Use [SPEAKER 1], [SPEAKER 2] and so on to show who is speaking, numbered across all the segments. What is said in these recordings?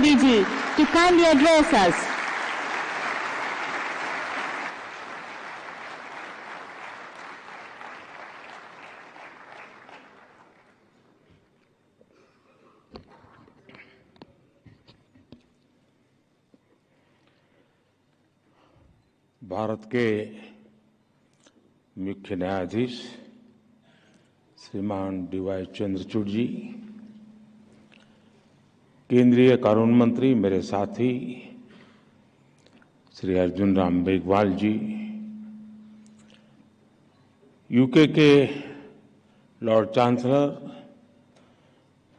[SPEAKER 1] Modi ji to kindly address us.
[SPEAKER 2] Bharat के मुख्य न्यायाधीश श्रीमान डीवाई चंद्रचूड़ जी केंद्रीय कानून मंत्री मेरे साथी, श्री अर्जुन राम मेघवाल जी यूके के lord chancellor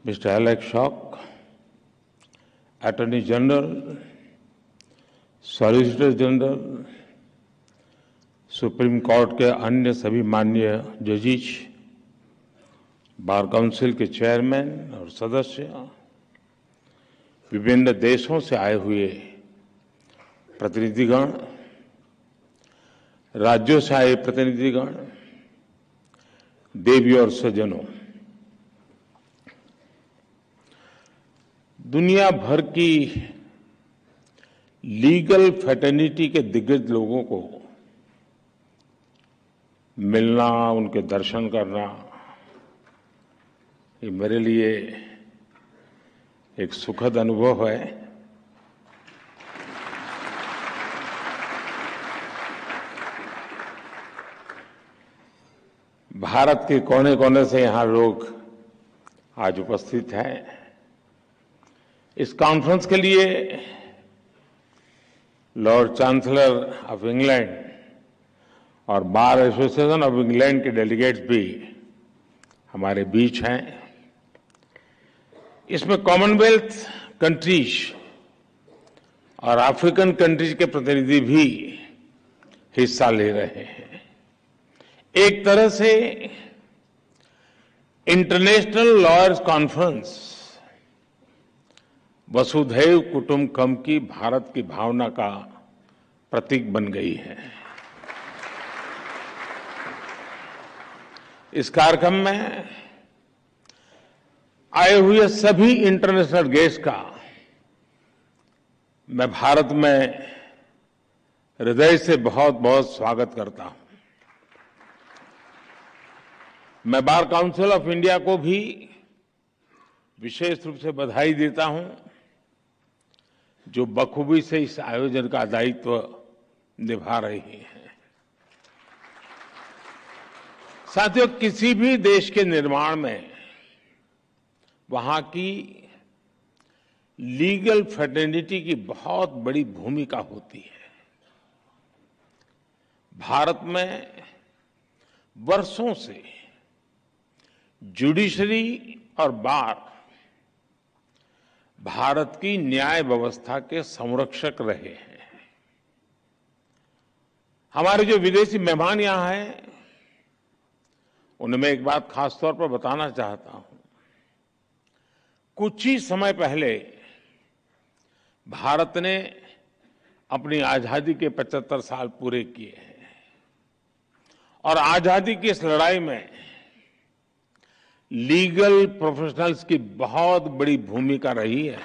[SPEAKER 2] mister Alex Chalk attorney general solicitor general supreme court के अन्य सभी माननीय जजिज बार काउंसिल के चेयरमैन और सदस्य विभिन्न देशों से आए हुए प्रतिनिधिगण, राज्यों से आए प्रतिनिधिगण, देवी और सज्जनों, दुनिया भर की लीगल फेटर्निटी के दिग्गज लोगों को मिलना, उनके दर्शन करना, ये मेरे लिए एक सुखद अनुभव है। भारत के कोने कोने से यहाँ लोग आज उपस्थित हैं। इस कॉन्फ्रेंस के लिए लॉर्ड चांसलर ऑफ़ इंग्लैंड और बार एसोसिएशन ऑफ़ इंग्लैंड के डेलीगेट्स भी हमारे बीच हैं। इसमें कॉमनवेल्थ कंट्रीज़ और अफ्रीकन कंट्रीज़ के प्रतिनिधि भी हिस्सा ले रहे हैं। एक तरह से इंटरनेशनल लॉयर्स कॉन्फ्रेंस वसुधैव कुटुंबकम की भारत की भावना का प्रतीक बन गई है। इस कार्यक्रम में आए हुए सभी इंटरनेशनल गेस्ट का मैं भारत में हृदय से बहुत बहुत स्वागत करता हूँ। मैं बार काउंसिल ऑफ़ इंडिया को भी विशेष रूप से बधाई देता हूँ, जो बखूबी से इस आयोजन का दायित्व निभा रही है। साथियों, किसी भी देश के निर्माण में वहाँ की लीगल फेटर्निटी की बहुत बड़ी भूमिका होती है। भारत में वर्षों से जुडिशरी और बार भारत की न्याय व्यवस्था के संरक्षक रहे हैं। हमारे जो विदेशी मेहमान यहाँ हैं उन्हें मैं एक बात खास तौर पर बताना चाहता हूँ। कुछ ही समय पहले भारत ने अपनी आज़ादी के 75 साल पूरे किए हैं। और आज़ादी की इस लड़ाई में लीगल प्रोफेशनल्स की बहुत बड़ी भूमिका रही है।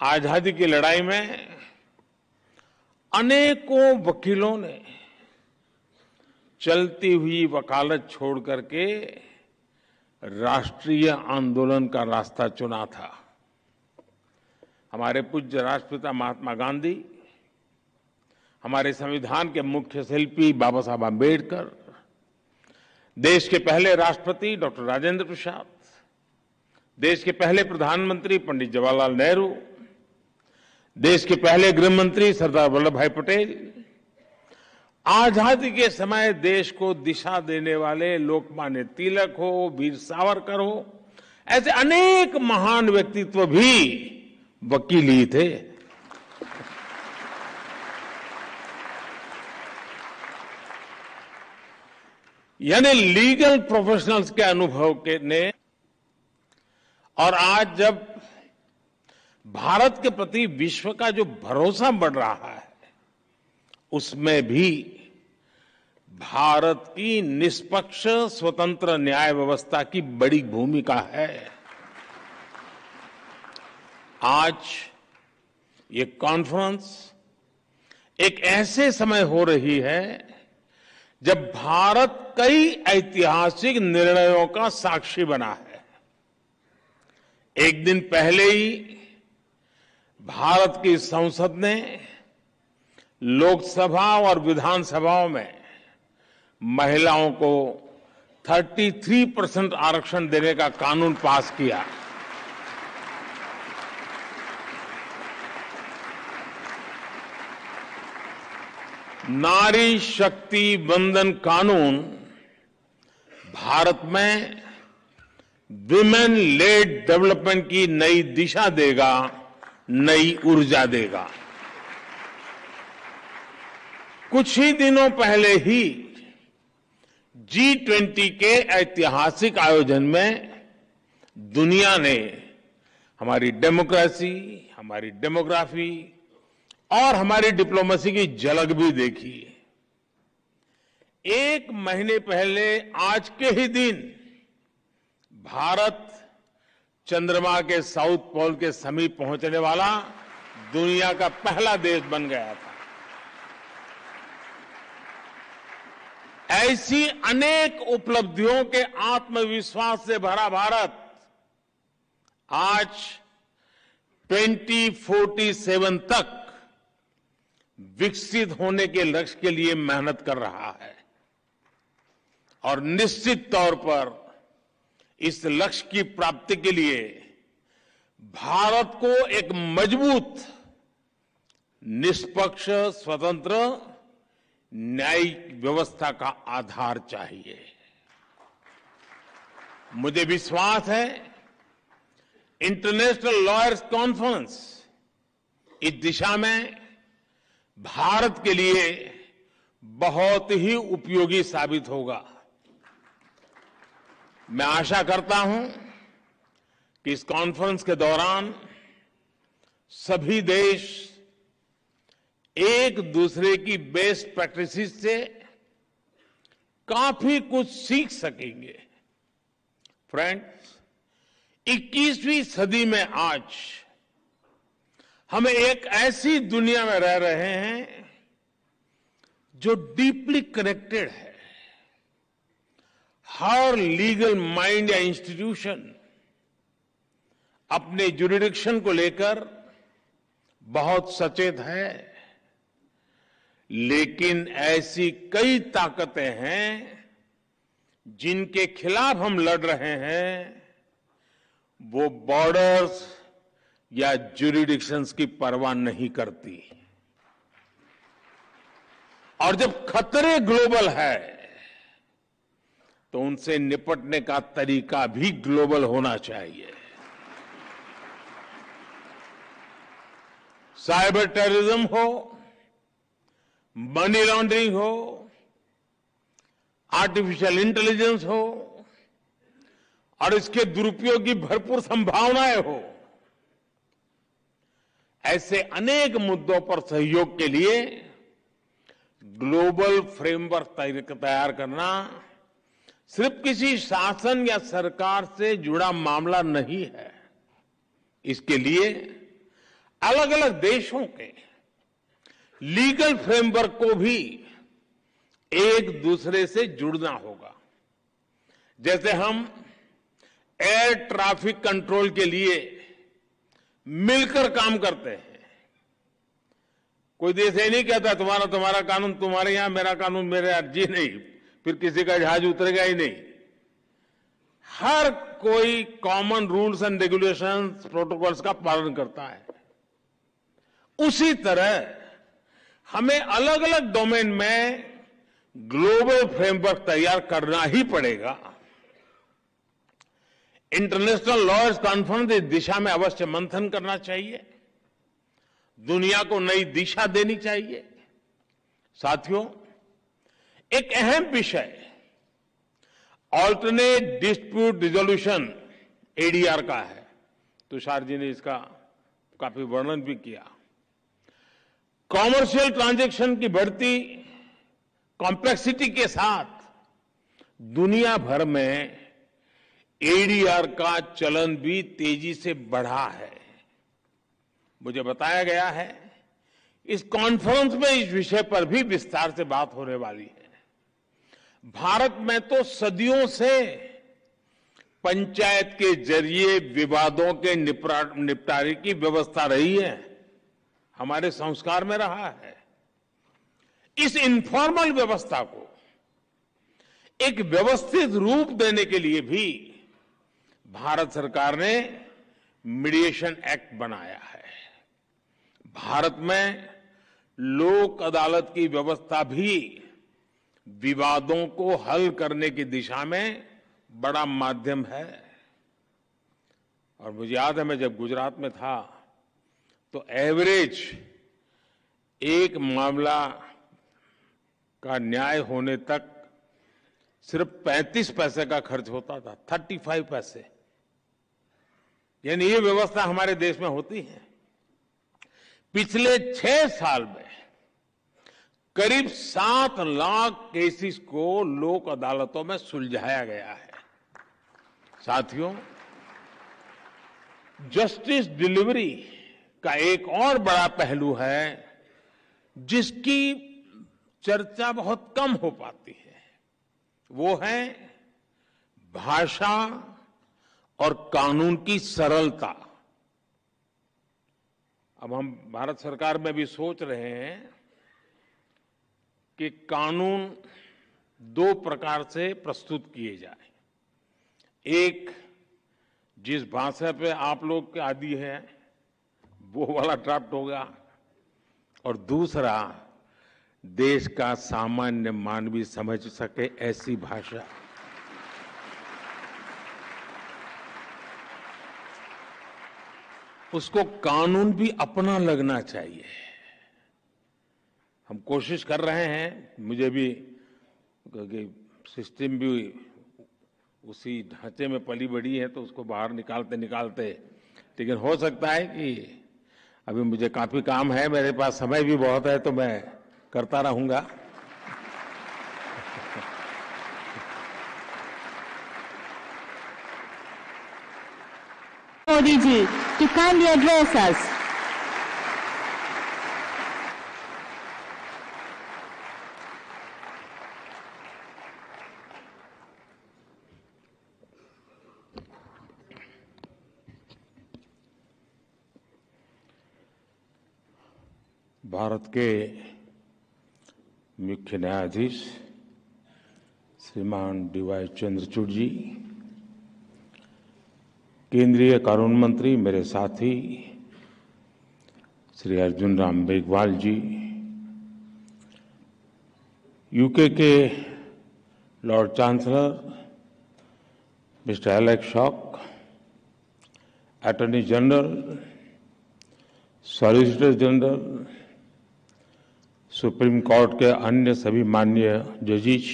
[SPEAKER 2] आज़ादी की लड़ाई में अनेकों वकीलों ने चलती हुई वकालत छोड़ करके राष्ट्रीय आंदोलन का रास्ता चुना था। हमारे पूज्य राष्ट्रपिता महात्मा गांधी, हमारे संविधान के मुख्य शिल्पी बाबा साहब आम्बेडकर देश के पहले राष्ट्रपति डॉक्टर राजेंद्र प्रसाद, देश के पहले प्रधानमंत्री पंडित जवाहरलाल नेहरू, देश के पहले गृहमंत्री सरदार वल्लभ भाई पटेल आज़ादी के समय देश को दिशा देने वाले लोकमान्य तिलक हो, वीर सावरकर हो, ऐसे अनेक महान व्यक्तित्व भी वकील ही थे। यानी लीगल प्रोफेशनल्स के अनुभव के ने और आज जब भारत के प्रति विश्व का जो भरोसा बढ़ रहा है उसमें भी भारत की निष्पक्ष स्वतंत्र न्याय व्यवस्था की बड़ी भूमिका है। आज ये कॉन्फ्रेंस एक ऐसे समय हो रही है जब भारत कई ऐतिहासिक निर्णयों का साक्षी बना है। एक दिन पहले ही भारत की संसद ने लोकसभा और विधानसभाओं में महिलाओं को 33 परसेंट आरक्षण देने का कानून पास किया। नारी शक्ति बंधन कानून भारत में विमेन लेड डेवलपमेंट की नई दिशा देगा, नई ऊर्जा देगा। कुछ ही दिनों पहले ही जी ट्वेंटी के ऐतिहासिक आयोजन में दुनिया ने हमारी डेमोक्रेसी, हमारी डेमोग्राफी और हमारी डिप्लोमेसी की झलक भी देखी। एक महीने पहले आज के ही दिन भारत चंद्रमा के साउथ पोल के समीप पहुँचने वाला दुनिया का पहला देश बन गया था। ऐसी अनेक उपलब्धियों के आत्मविश्वास से भरा भारत आज 2047 तक विकसित होने के लक्ष्य के लिए मेहनत कर रहा है। और निश्चित तौर पर इस लक्ष्य की प्राप्ति के लिए भारत को एक मज़बूत, निष्पक्ष, स्वतंत्र न्यायिक व्यवस्था का आधार चाहिए। मुझे विश्वास है इंटरनेशनल लॉयर्स कॉन्फ्रेंस इस दिशा में भारत के लिए बहुत ही उपयोगी साबित होगा। मैं आशा करता हूँ कि इस कॉन्फ्रेंस के दौरान सभी देश एक दूसरे की बेस्ट प्रैक्टिसेस से काफ़ी कुछ सीख सकेंगे। फ्रेंड्स 21वीं सदी में आज हम एक ऐसी दुनिया में रह रहे हैं जो डीपली कनेक्टेड है। हर लीगल माइंड या इंस्टीट्यूशन अपने जुरिडिक्शन को लेकर बहुत सचेत है। लेकिन ऐसी कई ताकतें हैं जिनके खिलाफ हम लड़ रहे हैं। वो बॉर्डर्स या जुरिडिक्शंस की परवाह नहीं करती। और जब खतरे ग्लोबल है तो उनसे निपटने का तरीका भी ग्लोबल होना चाहिए। साइबर टेररिज्म हो मनी लॉन्ड्रिंग हो आर्टिफिशियल इंटेलिजेंस हो, और इसके दुरुपयोग की भरपूर संभावनाएँ हो। ऐसे अनेक मुद्दों पर सहयोग के लिए ग्लोबल फ्रेमवर्क तैयार करना सिर्फ़ किसी शासन या सरकार से जुड़ा मामला नहीं है। इसके लिए अलग अलग देशों के लीगल फ्रेमवर्क को भी एक दूसरे से जुड़ना होगा। जैसे हम एयर ट्रैफ़िक कंट्रोल के लिए मिलकर काम करते हैं। कोई देश ये नहीं कहता, तुम्हारा तुम्हारा कानून, तुम्हारे यहाँ मेरा कानून, मेरे यहाँ जी नहीं, फिर किसी का जहाज़ उतरेगा ही नहीं। हर कोई common rules and regulations protocols का पालन करता है। उसी तरह हमें अलग अलग डोमेन में ग्लोबल फ्रेमवर्क तैयार करना ही पड़ेगा। इंटरनेशनल लॉयर्स कॉन्फ्रेंस इस दिशा में अवश्य मंथन करना चाहिए। दुनिया को नई दिशा देनी चाहिए। साथियों, एक अहम विषय ऑल्टरनेट डिस्प्यूट रिजोल्यूशन एडीआर का है। तुषार जी ने इसका काफ़ी वर्णन भी किया। कॉमर्शियल ट्रांजैक्शन की बढ़ती कॉम्प्लेक्सिटी के साथ दुनिया भर में एडीआर का चलन भी तेज़ी से बढ़ा है। मुझे बताया गया है, इस कॉन्फ्रेंस में इस विषय पर भी विस्तार से बात होने वाली है। भारत में तो सदियों से पंचायत के ज़रिए विवादों के निपटारे की व्यवस्था रही है। हमारे संस्कार में रहा है। इस इनफॉर्मल व्यवस्था को एक व्यवस्थित रूप देने के लिए भी भारत सरकार ने मीडिएशन एक्ट बनाया है। भारत में लोक अदालत की व्यवस्था भी विवादों को हल करने की दिशा में बड़ा माध्यम है। और मुझे याद है, मैं जब गुजरात में था तो एवरेज एक मामला का न्याय होने तक सिर्फ़ 35 पैसे का खर्च होता था 35 पैसे। यानी ये व्यवस्था हमारे देश में होती है। पिछले छह साल में करीब सात लाख केसेस को लोक अदालतों में सुलझाया गया है। साथियों जस्टिस डिलीवरी का एक और बड़ा पहलू है, जिसकी चर्चा बहुत कम हो पाती है। वो है भाषा और कानून की सरलता। अब हम भारत सरकार में भी सोच रहे हैं कि कानून दो प्रकार से प्रस्तुत किए जाए। एक, जिस भाषा पे आप लोग के आदि हैं वो वाला ड्राफ्ट होगा और दूसरा, देश का सामान्य मानवी समझ सके ऐसी भाषा। उसको कानून भी अपना लगना चाहिए। हम कोशिश कर रहे हैं, मुझे भी, क्योंकि सिस्टम भी उसी ढांचे में पली बड़ी है तो उसको बाहर निकालते निकालते लेकिन हो सकता है कि अभी मुझे काफ़ी काम है, मेरे पास समय भी बहुत है तो मैं करता रहूँगा
[SPEAKER 1] Modi ji, to kindly address us.
[SPEAKER 2] के मुख्य न्यायाधीश श्रीमान डीवाई चंद्रचूड़ जी, केंद्रीय कानून मंत्री मेरे साथी श्री अर्जुन राम मेघवाल जी, यूके के lord chancellor mister Alex Chalk attorney general, solicitor general supreme court के अन्य सभी माननीय जजिज,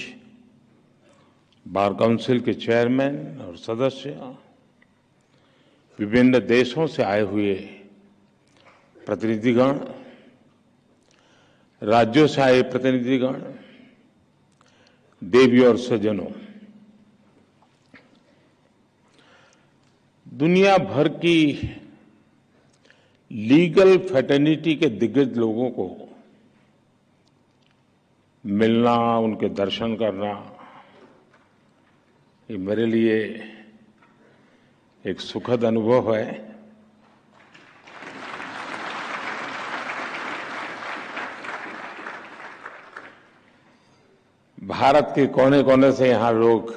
[SPEAKER 2] बार काउंसिल के चेयरमैन और सदस्य, विभिन्न देशों से आए हुए प्रतिनिधिगण, राज्यों से आए प्रतिनिधिगण, देवी और सज्जनों, दुनिया भर की लीगल फेटर्निटी के दिग्गज लोगों को मिलना, उनके दर्शन करना, ये मेरे लिए एक सुखद अनुभव है। भारत के कोने कोने से यहाँ लोग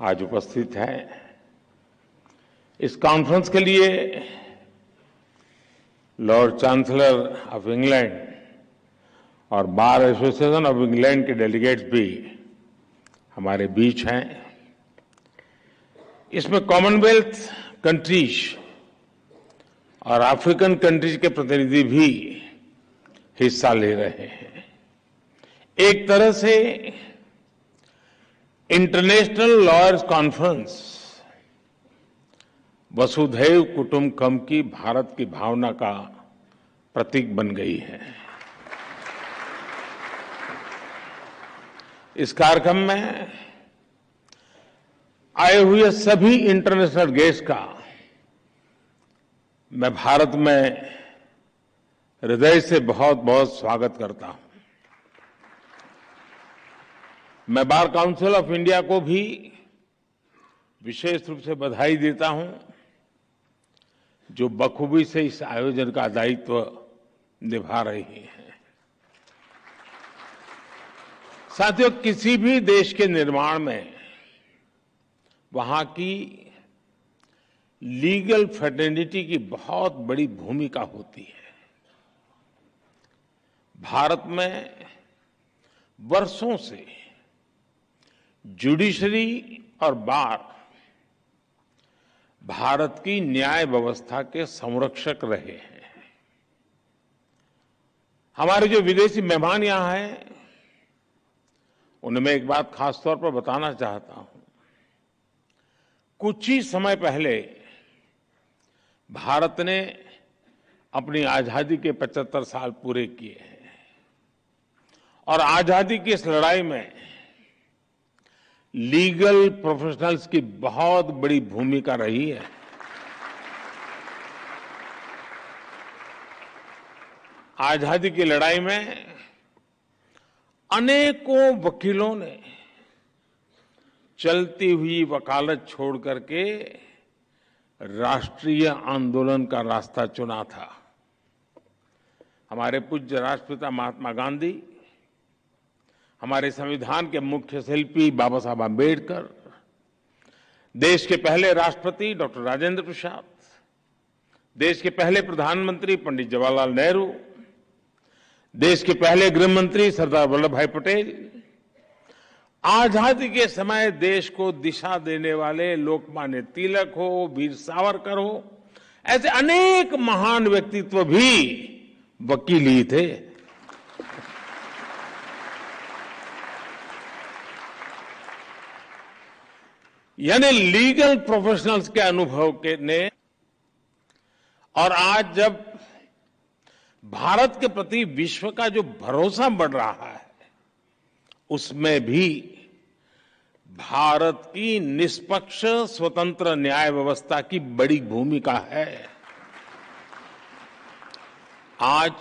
[SPEAKER 2] आज उपस्थित हैं। इस कॉन्फ्रेंस के लिए लॉर्ड चांसलर ऑफ़ इंग्लैंड और बार एसोसिएशन ऑफ़ इंग्लैंड के डेलीगेट्स भी हमारे बीच हैं। इसमें कॉमनवेल्थ कंट्रीज़ और अफ्रीकन कंट्रीज़ के प्रतिनिधि भी हिस्सा ले रहे हैं। एक तरह से इंटरनेशनल लॉयर्स कॉन्फ्रेंस वसुधैव कुटुंबकम की भारत की भावना का प्रतीक बन गई है। इस कार्यक्रम में आए हुए सभी इंटरनेशनल गेस्ट का मैं भारत में हृदय से बहुत बहुत स्वागत करता हूँ। मैं बार काउंसिल ऑफ़ इंडिया को भी विशेष रूप से बधाई देता हूँ, जो बखूबी से इस आयोजन का दायित्व निभा रही हैं। साथियों, किसी भी देश के निर्माण में वहाँ की लीगल फर्टेनिटी की बहुत बड़ी भूमिका होती है। भारत में वर्षों से जुडिशरी और बार भारत की न्याय व्यवस्था के संरक्षक रहे हैं। हमारे जो विदेशी मेहमान यहाँ हैं उन्हें मैं एक बात खास तौर पर बताना चाहता हूँ। कुछ ही समय पहले भारत ने अपनी आज़ादी के 75 साल पूरे किए हैं। और आज़ादी की इस लड़ाई में लीगल प्रोफेशनल्स की बहुत बड़ी भूमिका रही है। आज़ादी की लड़ाई में अनेकों वकीलों ने चलती हुई वकालत छोड़ करके राष्ट्रीय आंदोलन का रास्ता चुना था। हमारे पूज्य राष्ट्रपिता महात्मा गांधी, हमारे संविधान के मुख्य शिल्पी बाबा साहब आम्बेडकर देश के पहले राष्ट्रपति डॉक्टर राजेंद्र प्रसाद, देश के पहले प्रधानमंत्री पंडित जवाहरलाल नेहरू देश के पहले गृह मंत्री सरदार वल्लभ भाई पटेल। आज़ादी के समय देश को दिशा देने वाले लोकमान्य तिलक हो, वीर सावरकर हो, ऐसे अनेक महान व्यक्तित्व भी वकील थे। यानी लीगल प्रोफेशनल्स के अनुभव के ने और आज जब भारत के प्रति विश्व का जो भरोसा बढ़ रहा है, उसमें भी भारत की निष्पक्ष स्वतंत्र न्याय व्यवस्था की बड़ी भूमिका है। आज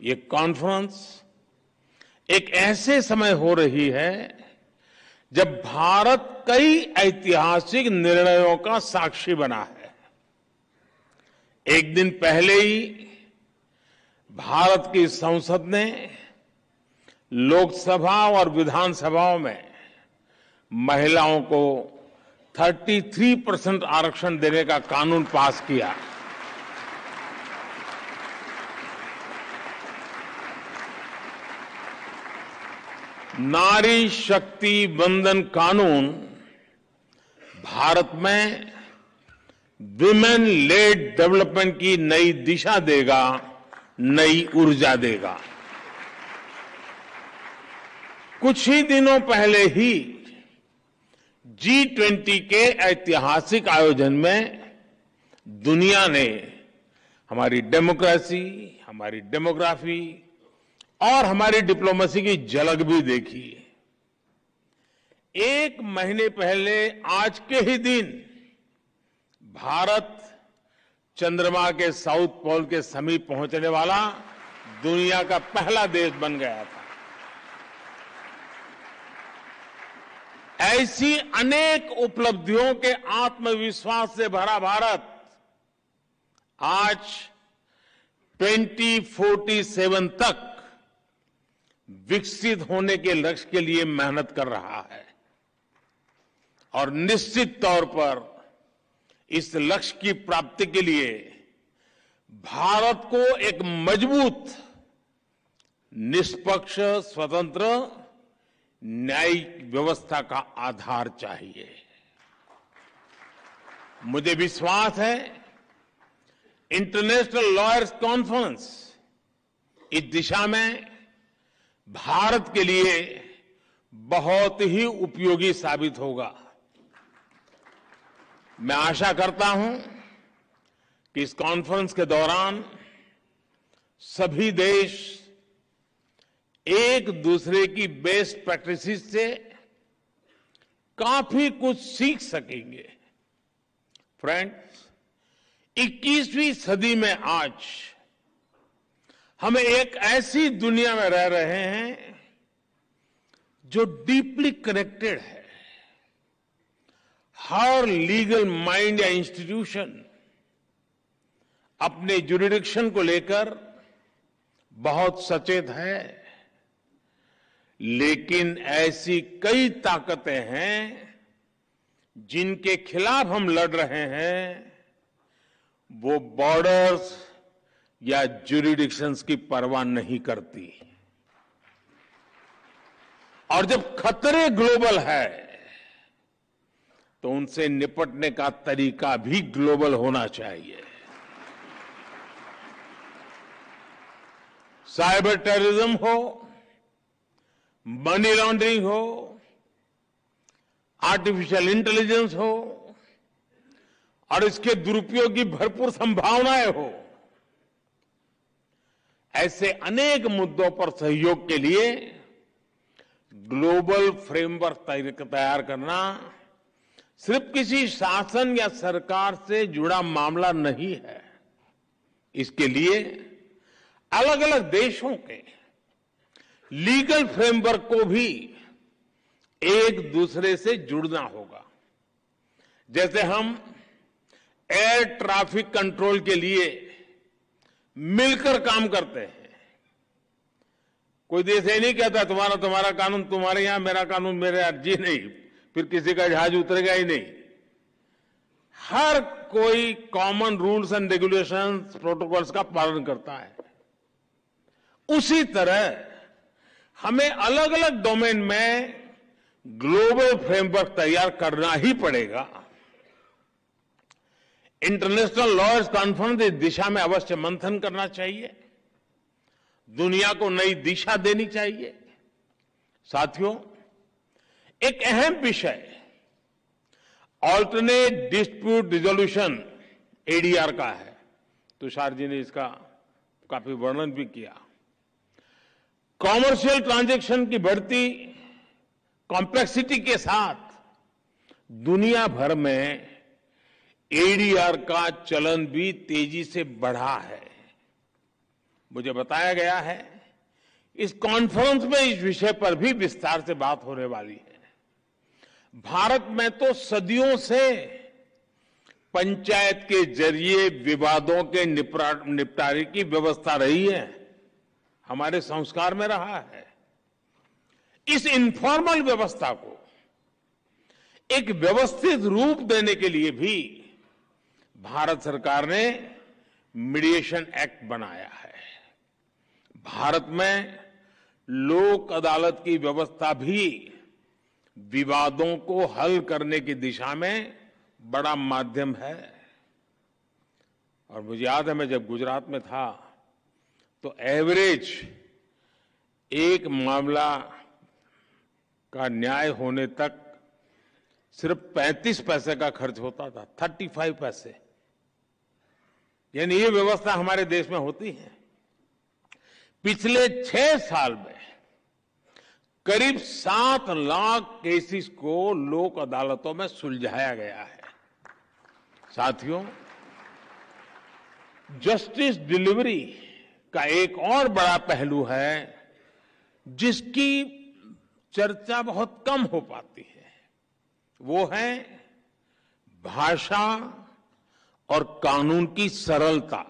[SPEAKER 2] ये कॉन्फ्रेंस एक ऐसे समय हो रही है, जब भारत कई ऐतिहासिक निर्णयों का साक्षी बना है। एक दिन पहले ही भारत की संसद ने लोकसभा और विधानसभाओं में महिलाओं को 33 परसेंट आरक्षण देने का कानून पास किया। नारी शक्ति बंधन कानून भारत में विमेन लेड डेवलपमेंट की नई दिशा देगा। नई ऊर्जा देगा। कुछ ही दिनों पहले ही जी ट्वेंटी के ऐतिहासिक आयोजन में दुनिया ने हमारी डेमोक्रेसी, हमारी डेमोग्राफी और हमारी डिप्लोमेसी की झलक भी देखी। एक महीने पहले आज के ही दिन भारत चंद्रमा के साउथ पोल के समीप पहुँचने वाला दुनिया का पहला देश बन गया था। ऐसी अनेक उपलब्धियों के आत्मविश्वास से भरा भारत आज 2047 तक विकसित होने के लक्ष्य के लिए मेहनत कर रहा है। और निश्चित तौर पर इस लक्ष्य की प्राप्ति के लिए भारत को एक मज़बूत, निष्पक्ष, स्वतंत्र, न्यायिक व्यवस्था का आधार चाहिए। मुझे विश्वास है इंटरनेशनल लॉयर्स कॉन्फ्रेंस इस दिशा में भारत के लिए बहुत ही उपयोगी साबित होगा। मैं आशा करता हूँ कि इस कॉन्फ्रेंस के दौरान सभी देश एक दूसरे की बेस्ट प्रैक्टिसेस से काफ़ी कुछ सीख सकेंगे। फ्रेंड्स 21वीं सदी में आज हम एक ऐसी दुनिया में रह रहे हैं जो डीपली कनेक्टेड है। हर लीगल माइंड या इंस्टीट्यूशन अपने जुरिडिक्शन को लेकर बहुत सचेत है, लेकिन ऐसी कई ताकतें हैं जिनके खिलाफ हम लड़ रहे हैं, वो बॉर्डर्स या जुरिडिक्शंस की परवाह नहीं करती। और जब खतरे ग्लोबल है तो उनसे निपटने का तरीका भी ग्लोबल होना चाहिए। साइबर टेररिज्म हो, मनी लॉन्ड्रिंग हो, आर्टिफिशियल इंटेलिजेंस हो, और इसके दुरुपयोग की भरपूर संभावनाएँ हो, ऐसे अनेक मुद्दों पर सहयोग के लिए ग्लोबल फ्रेमवर्क तैयार करना सिर्फ़ किसी शासन या सरकार से जुड़ा मामला नहीं है। इसके लिए अलग अलग देशों के लीगल फ्रेमवर्क को भी एक दूसरे से जुड़ना होगा। जैसे हम एयर ट्रैफ़िक कंट्रोल के लिए मिलकर काम करते हैं। कोई देश ये नहीं कहता, तुम्हारा तुम्हारा कानून, तुम्हारे यहाँ मेरा कानून, मेरे यहाँ जी नहीं। फिर किसी का जहाज़ उतरेगा ही नहीं। हर कोई common rules and regulations protocols का पालन करता है। उसी तरह हमें अलग अलग डोमेन में ग्लोबल फ्रेमवर्क तैयार करना ही पड़ेगा। इंटरनेशनल लॉयर्स कॉन्फ्रेंस इस दिशा में अवश्य मंथन करना चाहिए। दुनिया को नई दिशा देनी चाहिए। साथियों एक अहम विषय ऑल्टरनेट डिस्प्यूट रिजोल्यूशन एडीआर का है। तुषार जी ने इसका काफ़ी वर्णन भी किया। कॉमर्शियल ट्रांजैक्शन की बढ़ती कॉम्प्लेक्सिटी के साथ दुनिया भर में एडीआर का चलन भी तेज़ी से बढ़ा है। मुझे बताया गया है, इस कॉन्फ्रेंस में इस विषय पर भी विस्तार से बात होने वाली है। भारत में तो सदियों से पंचायत के ज़रिए विवादों के निपटारे की व्यवस्था रही है, हमारे संस्कार में रहा है। इस इनफॉर्मल व्यवस्था को एक व्यवस्थित रूप देने के लिए भी भारत सरकार ने मीडिएशन एक्ट बनाया है। भारत में लोक अदालत की व्यवस्था भी विवादों को हल करने की दिशा में बड़ा माध्यम है। और मुझे याद है, मैं जब गुजरात में था तो एवरेज एक मामला का न्याय होने तक सिर्फ़ 35 पैसे का खर्च होता था 35 पैसे। यानी ये व्यवस्था हमारे देश में होती है। पिछले छह साल में करीब सात लाख केसेस को लोक अदालतों में सुलझाया गया है। साथियों जस्टिस डिलीवरी का एक और बड़ा पहलू है, जिसकी चर्चा बहुत कम हो पाती है। वो है भाषा और कानून की सरलता।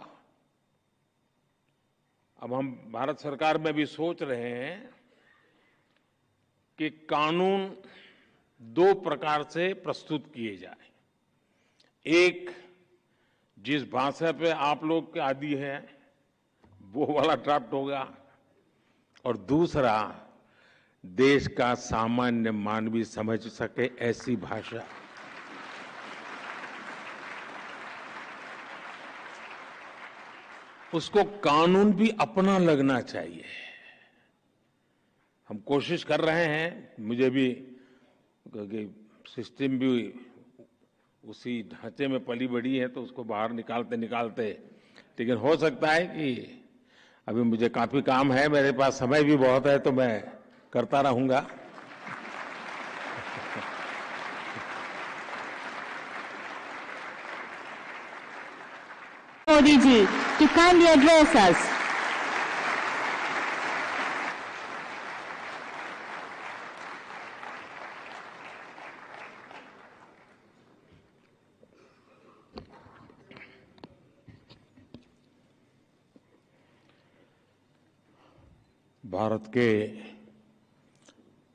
[SPEAKER 2] अब हम भारत सरकार में भी सोच रहे हैं कि कानून दो प्रकार से प्रस्तुत किए जाए। एक, जिस भाषा पे आप लोग के आदि है, वो वाला ड्राफ्ट होगा। और दूसरा, देश का सामान्य मानवी समझ सके ऐसी भाषा। उसको कानून भी अपना लगना चाहिए। हम कोशिश कर रहे हैं, मुझे भी क्योंकि सिस्टम भी उसी ढांचे में पली बड़ी है तो उसको बाहर निकालते निकालते लेकिन हो सकता है कि अभी मुझे काफ़ी काम है, मेरे पास समय भी बहुत है तो मैं करता रहूँगा
[SPEAKER 1] Modi ji to kindly address us.
[SPEAKER 2] Bharat के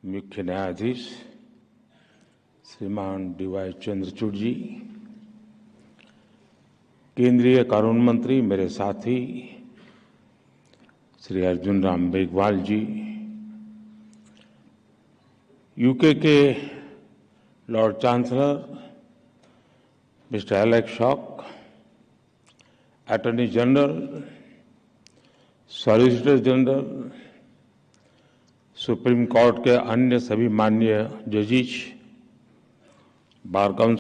[SPEAKER 2] मुख्य न्यायाधीश श्रीमान डीवाई चंद्रचूड़ जी, केंद्रीय कानून मंत्री मेरे साथी श्री अर्जुन राम मेघवाल जी, यूके के lord chancellor mister Alex Chalk attorney general, solicitor general supreme court के अन्य सभी माननीय जजिज बार काउंसिल